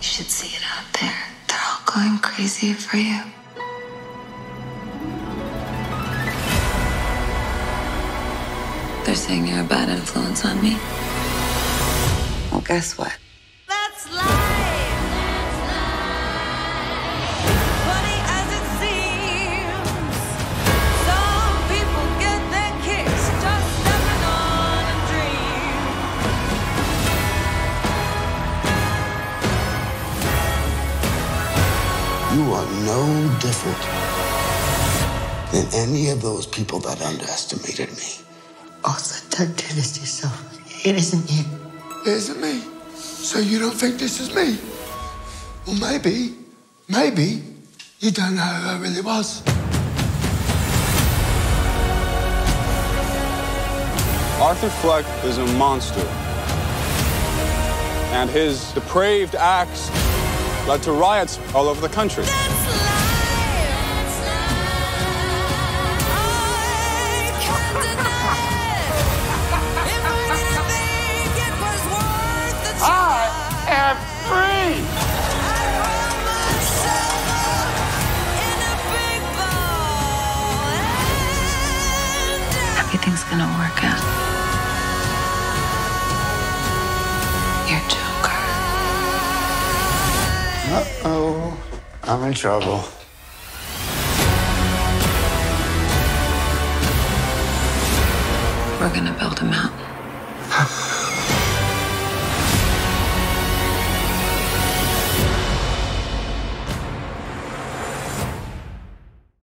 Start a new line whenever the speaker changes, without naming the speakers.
You should see it out there. They're all going crazy for you. They're saying you're a bad influence on me. Well, guess what?
That's life.
You are no different than any of those people that underestimated me.
Also, don't do this to yourself. It isn't you.
It isn't me. So you don't think this is me? Well, maybe, maybe you don't know who I really was.
Arthur Fleck is a monster. And his depraved acts led to riots all over the country.
That's life. I can't
Uh-oh. I'm in trouble.
We're gonna build a mountain.